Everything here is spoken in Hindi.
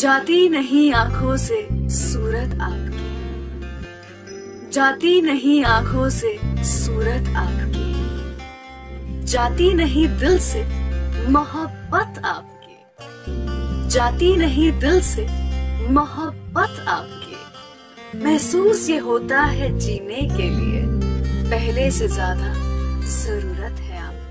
जाती नहीं आँखों से सूरत आपकी। जाती नहीं आँखों से सूरत आपकी। जाती नहीं दिल से मोहब्बत आपकी। जाती नहीं दिल से मोहब्बत आपकी। महसूस ये होता है जीने के लिए। पहले से ज़्यादा ज़रूरत है आपकी।